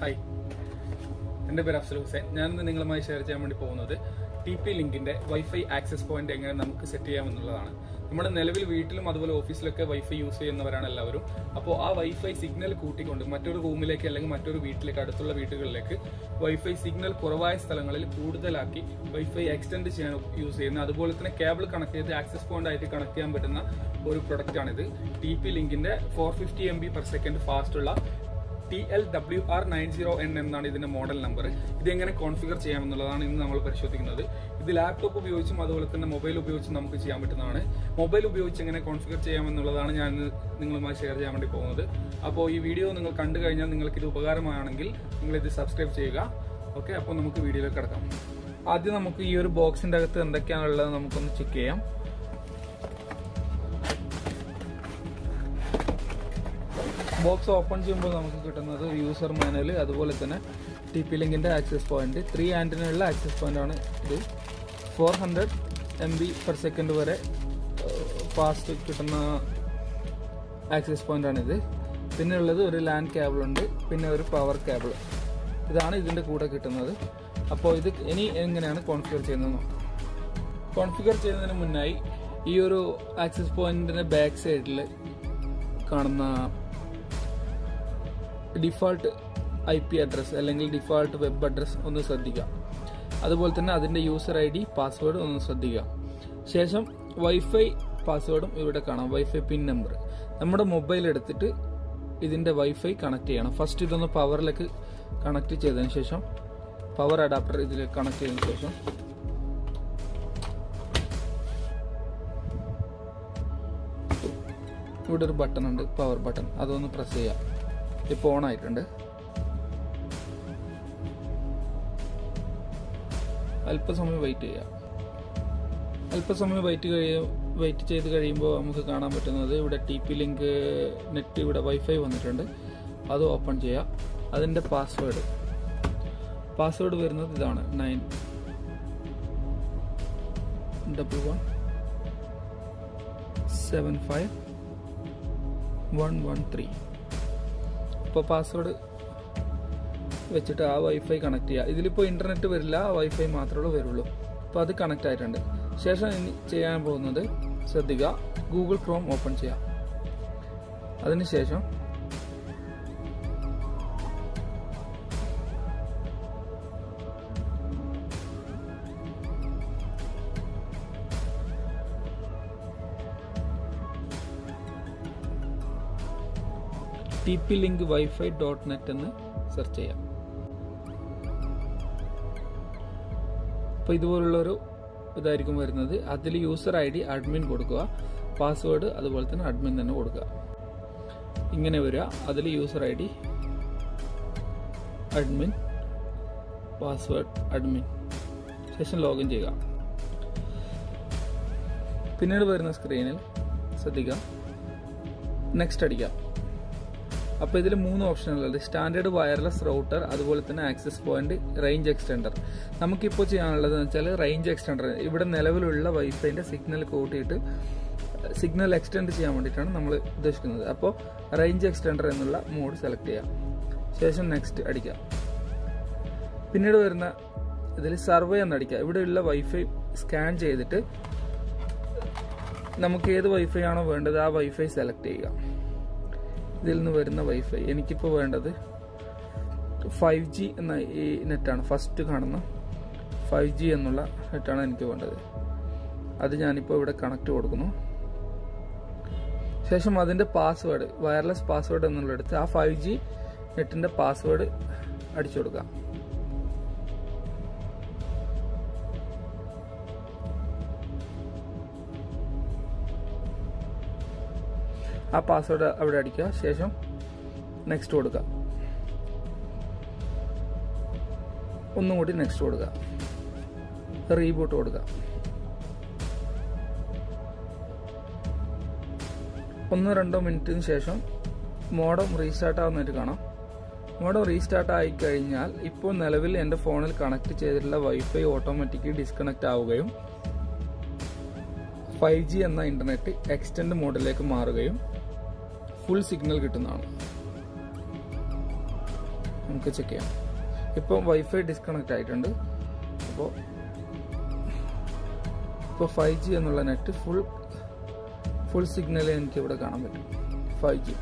Hi എന്റെ പേര് അഫ്സൽ ഹുസൈൻ. ഞാൻ ഇന്ന് നിങ്ങളുമായി ഷെയർ ചെയ്യാൻ വേണ്ടി പോകുന്നത് ടി പി ലിങ്കിന്റെ വൈഫൈ ആക്സസ് പോയിന്റ് എങ്ങനെ നമുക്ക് സെറ്റ് ചെയ്യാമെന്നുള്ളതാണ് നമ്മുടെ നിലവിൽ വീട്ടിലും അതുപോലെ ഓഫീസിലൊക്കെ വൈഫൈ യൂസ് ചെയ്യുന്നവരാണ് എല്ലാവരും. അപ്പോൾ ആ വൈഫൈ സിഗ്നൽ കൂട്ടിക്കൊണ്ട് മറ്റൊരു റൂമിലേക്ക് അല്ലെങ്കിൽ മറ്റൊരു വീട്ടിലേക്ക് അടുത്തുള്ള വീടുകളിലേക്ക് വൈഫൈ സിഗ്നൽ കുറവായ സ്ഥലങ്ങളിൽ കൂടുതലാക്കി വൈഫൈ എക്സ്റ്റെൻഡ് ചെയ്യാൻ യൂസ് ചെയ്യുന്ന അതുപോലെ തന്നെ കേബിൾ കണക്ട് ചെയ്ത് ആക്സസ് പോയിന്റ് ആയിട്ട് കണക്ട് ചെയ്യാൻ പറ്റുന്ന ഒരു പ്രൊഡക്റ്റാണിത് T P ലിങ്കിന്റെ four fifty M B per second fast ഉള്ള T L W R nine zero N എന്നാണ് ഇതിന്റെ മോഡൽ നമ്പർ ഇത് എങ്ങനെ കോൺഫിഗർ ചെയ്യാമെന്നുള്ളതാണ് ഇന്ന് നമ്മൾ പരിശോധിക്കുന്നത്. ഇത് ലാപ്ടോപ്പ് ഉപയോഗിച്ചും അതുപോലെ തന്നെ മൊബൈൽ ഉപയോഗിച്ചും നമുക്ക് ചെയ്യാൻ പറ്റുന്നതാണ്. മൊബൈൽ ഉപയോഗിച്ച് എങ്ങനെ കോൺഫിഗർ ചെയ്യാമെന്നുള്ളതാണ് ഞാൻ നിങ്ങളുമായി ഷെയർ ചെയ്യാൻ വേണ്ടി പോകുന്നത്. അപ്പോൾ ഈ വീഡിയോ നിങ്ങൾ കണ്ടു കഴിഞ്ഞാൽ നിങ്ങൾക്ക് ഇത് ഉപകാരമാണെങ്കിൽ നിങ്ങൾ ഇത് സബ്സ്ക്രൈബ് ചെയ്യുക. ഓക്കെ അപ്പോൾ നമുക്ക് വീഡിയോയിലേക്ക് കിടക്കാം. ആദ്യം നമുക്ക് ഈ ഒരു ബോക്സിന്റെ അകത്ത് എന്തൊക്കെയാണുള്ളത് നമുക്കൊന്ന് ചെക്ക് ചെയ്യാം. ബോക്സ് ഓപ്പൺ ചെയ്യുമ്പോൾ നമുക്ക് കിട്ടുന്നത് യൂസർ മാനുവൽ അതുപോലെ തന്നെ ടി പി ലിങ്കിന്റെ ആക്സസ് പോയിന്റ് ത്രീ ആന്റിനുള്ള ആക്സസ് പോയിന്റാണ് ഇത്. Four hundred M B per second വരെ ഫാസ്റ്റ് കിട്ടുന്ന ആക്സസ് പോയിന്റ് ആണിത് പിന്നെ ഉള്ളത് ഒരു ലാൻഡ് കേബിൾ ഉണ്ട്. പിന്നെ ഒരു പവർ കേബിൾ ഇതാണ് ഇതിന്റെ കൂടെ കിട്ടുന്നത്. അപ്പോൾ ഇത് ഇനി എങ്ങനെയാണ് കോൺഫിഗർ ചെയ്യുന്നത് നോക്കാം. കോൺഫിഗർ ചെയ്യുന്നതിന് മുന്നായി ഈ ഒരു ആക്സസ് പോയിന്റിന്റെ ബാക്ക് സൈഡിൽ കാണുന്ന ഡിഫോൾട്ട് ഐ പി അഡ്രസ് അല്ലെങ്കിൽ ഡിഫോൾട്ട് വെബ് അഡ്രസ് ഒന്ന് ശ്രദ്ധിക്കുക. അതുപോലെ തന്നെ അതിന്റെ യൂസർ ഐ ഡി പാസ്വേഡ് ഒന്ന് ശ്രദ്ധിക്കുക. ശേഷം വൈഫൈ പാസ്വേഡും ഇവിടെ കാണാം. Wifi pin number. നമ്മുടെ മൊബൈൽ എടുത്തിട്ട് ഇതിന്റെ വൈഫൈ കണക്ട് ചെയ്യണം. ഫസ്റ്റ് ഇതൊന്ന് പവറിലേക്ക് കണക്ട് ചെയ്തതിന് ശേഷം പവർ അഡാപ്റ്റർ ഇതിലേക്ക് കണക്ട് ചെയ്തതിന് ശേഷം. ഇവിടെ ഒരു ബട്ടൺ ഉണ്ട് പവർ ബട്ടൺ. അതൊന്ന് പ്രസ് ചെയ്യാം ഇപ്പോൾ ഓൺ ആയിട്ടുണ്ട്. അല്പസമയം വെയിറ്റ് ചെയ്യാം. അല്പസമയം വെയിറ്റ് കഴിയ വെയിറ്റ് ചെയ്ത് കഴിയുമ്പോൾ നമുക്ക് കാണാൻ പറ്റുന്നത് ഇവിടെ ടി പി ലിങ്ക് നെറ്റ് ഇവിടെ വൈഫൈ വന്നിട്ടുണ്ട്. അത് ഓപ്പൺ ചെയ്യാം. അതിന്റെ പാസ്വേഡ് പാസ്വേഡ് വരുന്നത് ഇതാണ്. Nine double one seven five one one three ഇപ്പോൾ പാസ്വേഡ് വെച്ചിട്ട് ആ വൈഫൈ കണക്ട് ചെയ്യുക ഇതിലിപ്പോൾ ഇന്റർനെറ്റ് വരില്ല വൈഫൈ മാത്രമേ വരുള്ളൂ. അപ്പോൾ അത് കണക്ട് ആയിട്ടുണ്ട്. ശേഷം ഇനി ചെയ്യാൻ പോകുന്നത് ശ്രദ്ധിക്കുക ഗൂഗിൾ ക്രോം ഓപ്പൺ ചെയ്യാം. അതിനുശേഷം T P link wifi dot net എന്ന് സെർച്ച് ചെയ്യാം. അപ്പോൾ ഇതുപോലുള്ളൊരു ഇതായിരിക്കും വരുന്നത്. അതിൽ യൂസർ ഐ ഡി അഡ്മിൻ കൊടുക്കുക പാസ്വേഡ് അതുപോലെ തന്നെ അഡ്മിൻ തന്നെ കൊടുക്കുക. ഇങ്ങനെ വരിക. അതിൽ user I D admin password admin ശേഷം ലോഗിൻ ചെയ്യുക. പിന്നീട് വരുന്ന സ്ക്രീനിൽ ശ്രദ്ധിക്കുക. നെക്സ്റ്റ് അടിക്കുക. അപ്പോൾ ഇതിൽ മൂന്ന് ഓപ്ഷനുള്ളത് സ്റ്റാൻഡേർഡ് വയർലെസ് റൗട്ടർ അതുപോലെ തന്നെ ആക്സസ് പോയിന്റ് റേഞ്ച് എക്സ്റ്റെൻഡർ നമുക്കിപ്പോൾ ചെയ്യാനുള്ളത് വെച്ചാൽ റേഞ്ച് എക്സ്റ്റെൻഡർ ഇവിടെ നിലവിലുള്ള വൈഫൈന്റെ സിഗ്നൽ കൂട്ടിയിട്ട് സിഗ്നൽ എക്സ്റ്റെൻഡ് ചെയ്യാൻ വേണ്ടിയിട്ടാണ് നമ്മൾ ഉദ്ദേശിക്കുന്നത്. അപ്പോൾ റേഞ്ച് എക്സ്റ്റെൻഡർ എന്നുള്ള മോഡ് സെലക്ട് ചെയ്യാം. ശേഷം നെക്സ്റ്റ് അടിക്കാം. പിന്നീട് വരുന്ന ഇതിൽ സർവേ എന്ന് എന്നടിക്കുക ഇവിടെയുള്ള വൈഫൈ സ്കാൻ ചെയ്തിട്ട് നമുക്ക് ഏത് വൈഫൈ ആണോ വേണ്ടത് ആ വൈഫൈ സെലക്ട് ചെയ്യുക. ഇതിൽ നിന്ന് വരുന്ന വൈഫൈ എനിക്കിപ്പോൾ വേണ്ടത് ഫൈവ് ജി എന്ന ഈ നെറ്റാണ്. ഫസ്റ്റ് കാണുന്ന ഫൈവ് ജി എന്നുള്ള നെറ്റാണ് എനിക്ക് വേണ്ടത്. അത് ഞാനിപ്പോൾ ഇവിടെ കണക്ട് കൊടുക്കുന്നു. ശേഷം അതിന്റെ പാസ്വേഡ് വയർലെസ് പാസ്വേഡ് എന്നുള്ളടുത്ത് ആ ഫൈവ് ജി നെറ്റിന്റെ പാസ്വേഡ് അടിച്ചു കൊടുക്കാം. ആ പാസ്വേഡ് അവിടെ അടിക്കുക. ശേഷം നെക്സ്റ്റ് കൊടുക്കുക. ഒന്നും കൂടി നെക്സ്റ്റ് കൊടുക്കുക. റീബൂട്ട് കൊടുക്കുക. ഒന്നോ രണ്ടോ മിനിറ്റിന് ശേഷം മോഡം റീസ്റ്റാർട്ട് ആവുന്നതായിട്ട് കാണാം. മോഡം റീസ്റ്റാർട്ട് ആയി കഴിഞ്ഞാൽ ഇപ്പോൾ നിലവിൽ എന്റെ ഫോണിൽ കണക്ട് ചെയ്തിട്ടുള്ള വൈഫൈ ഓട്ടോമാറ്റിക്കലി ഡിസ്കണക്ട് ആവുകയും ഫൈവ് ജി എന്ന ഇന്റർനെറ്റ് എക്സ്റ്റൻഡ് മോഡിലേക്ക് മാറുകയും ഫുൾ സിഗ്നൽ കിട്ടുന്നതാണ്. നമുക്ക് ചെക്ക് ചെയ്യാം. ഇപ്പോൾ വൈഫൈ ഡിസ്കണക്ട് ആയിട്ടുണ്ട്. അപ്പോൾ ഇപ്പോൾ ഫൈവ് ജി എന്നുള്ള നെറ്റ് ഫുൾ ഫുൾ സിഗ്നൽ എനിക്കിവിടെ കാണാൻ പറ്റും. Five G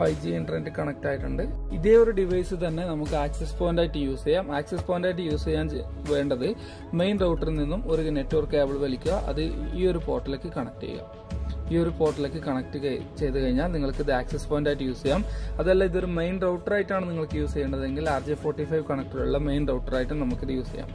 five G internet connect ആയിട്ടുണ്ട്. ഇതേ ഒരു ഡിവൈസ് തന്നെ നമുക്ക് ആക്സസ് പോയിന്റ് ആയിട്ട് യൂസ് ചെയ്യാം. ആക്സസ് പോയിന്റ് ആയിട്ട് യൂസ് ചെയ്യാൻ വേണ്ടത് മെയിൻ റൗട്ടറിൽ നിന്നും ഒരു നെറ്റ്വർക്ക് കേബിൾ വലിക്കുക അത് ഈ ഒരു പോർട്ടിലേക്ക് കണക്ട് ചെയ്യുക. ഈ ഒരു പോർട്ടിലേക്ക് കണക്ട് ചെയ്ത് കഴിഞ്ഞാൽ നിങ്ങൾക്ക് ഇത് ആക്സസ് പോയിന്റ് ആയിട്ട് യൂസ് ചെയ്യാം. അതല്ല ഇതൊരു മെയിൻ റൗട്ടർ ആയിട്ടാണ് നിങ്ങൾക്ക് യൂസ് ചെയ്യേണ്ടതെങ്കിൽ ആർ ജെ ഫോർട്ടി ഫൈവ് കണക്ടറുള്ള മെയിൻ റൗട്ടർ ആയിട്ട് നമുക്കിത് യൂസ് ചെയ്യാം.